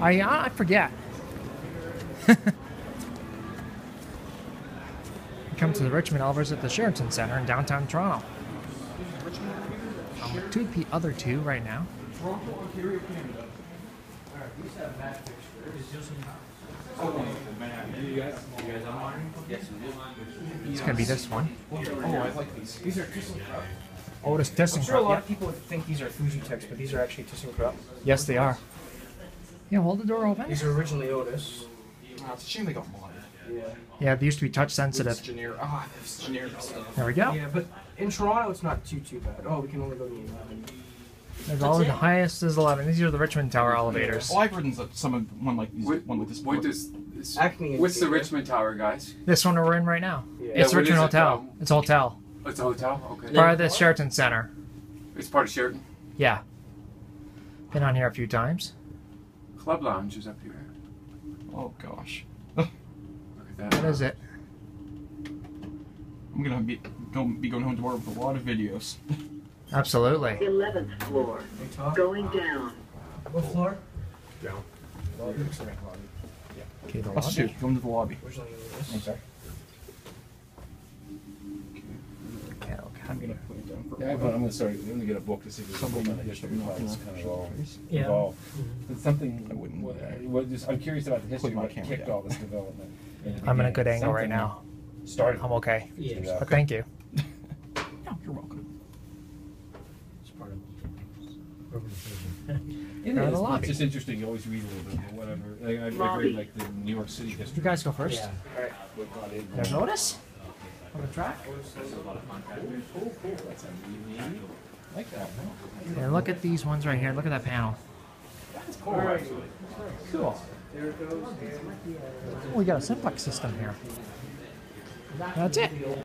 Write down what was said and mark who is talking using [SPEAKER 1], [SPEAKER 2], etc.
[SPEAKER 1] I uh, I forget. Come to the Richmond Elvers at the Sheraton Center in downtown Toronto. I'm with two the other two right now. It's gonna be this one.
[SPEAKER 2] Oh, I like these. These are ThyssenKrupp.
[SPEAKER 1] Otis
[SPEAKER 2] I'm sure a lot
[SPEAKER 1] Yeah.
[SPEAKER 2] of people think these are Fujitecs, but these are actually ThyssenKrupp.
[SPEAKER 1] Yes, they are. Yeah, hold the door open.
[SPEAKER 2] These are originally Otis.
[SPEAKER 3] Oh, it's a shame they got modded.
[SPEAKER 2] Yeah.
[SPEAKER 1] Yeah, they used to be touch
[SPEAKER 3] It's
[SPEAKER 1] sensitive.
[SPEAKER 3] generic. Ah, this generic stuff.
[SPEAKER 1] There we go.
[SPEAKER 2] Yeah, but in Toronto, it's not too too bad. Oh, we can only go to the 11.
[SPEAKER 1] There's always the highest is 11. These are the Richmond Tower elevators.
[SPEAKER 3] Well, I've ridden some- some of one like these,
[SPEAKER 4] What,
[SPEAKER 3] one like this.
[SPEAKER 4] what
[SPEAKER 3] before.
[SPEAKER 4] does, this-
[SPEAKER 2] Acme
[SPEAKER 4] what's the Richmond Tower, guys?
[SPEAKER 1] This one we're in right now.
[SPEAKER 2] Yeah.
[SPEAKER 1] It's
[SPEAKER 4] Yeah,
[SPEAKER 1] Richmond
[SPEAKER 4] is it,
[SPEAKER 1] Hotel.
[SPEAKER 4] um,
[SPEAKER 1] It's a hotel.
[SPEAKER 4] Oh, It's a hotel? Okay.
[SPEAKER 1] Part of the Sheraton Center.
[SPEAKER 4] It's part of Sheraton.
[SPEAKER 1] Yeah. Been on here a few times.
[SPEAKER 4] Club Lounge is up here.
[SPEAKER 3] Oh gosh,
[SPEAKER 4] Look at that.
[SPEAKER 1] What is it?
[SPEAKER 3] I'm gonna be don't be going home tomorrow with a lot of videos.
[SPEAKER 1] Absolutely.
[SPEAKER 5] 11th floor. Going down.
[SPEAKER 2] What floor? Down. Yeah.
[SPEAKER 1] Okay, the
[SPEAKER 3] Us
[SPEAKER 1] lobby.
[SPEAKER 3] two, go into the lobby.
[SPEAKER 2] Originally Otis.
[SPEAKER 3] I'm.
[SPEAKER 1] Okay,
[SPEAKER 3] I'm gonna put it down for.
[SPEAKER 6] Yeah, I'm gonna, I'm gonna start, I'm gonna get a book to see if there's
[SPEAKER 3] Something
[SPEAKER 6] on
[SPEAKER 3] that
[SPEAKER 6] the history
[SPEAKER 3] you're
[SPEAKER 6] of
[SPEAKER 3] not
[SPEAKER 6] how kind of all
[SPEAKER 2] Yeah.
[SPEAKER 6] evolved. Mm-hmm. It's something,
[SPEAKER 3] I wouldn't
[SPEAKER 6] what, what just, I'm curious about the history,
[SPEAKER 3] my
[SPEAKER 6] what
[SPEAKER 3] camera
[SPEAKER 6] kicked
[SPEAKER 3] down.
[SPEAKER 6] all this development. in the
[SPEAKER 1] I'm in a
[SPEAKER 6] beginning.
[SPEAKER 1] good angle right
[SPEAKER 6] Something
[SPEAKER 1] now.
[SPEAKER 6] Started.
[SPEAKER 1] I'm okay.
[SPEAKER 2] Yeah.
[SPEAKER 1] But thank you.
[SPEAKER 3] No, you're welcome.
[SPEAKER 6] It
[SPEAKER 1] They're in
[SPEAKER 6] is,
[SPEAKER 1] the
[SPEAKER 6] but
[SPEAKER 1] lobby.
[SPEAKER 6] It's just interesting, you always read a little bit, but whatever. Like, I've, I've read like the New York City history.
[SPEAKER 1] You guys go first.
[SPEAKER 2] Alright.
[SPEAKER 6] What got in-
[SPEAKER 1] There's Otis on the track.
[SPEAKER 6] Like that,
[SPEAKER 1] look at these ones right here. Look at that panel. Cool. Oh, we got a simplex system here. That's it.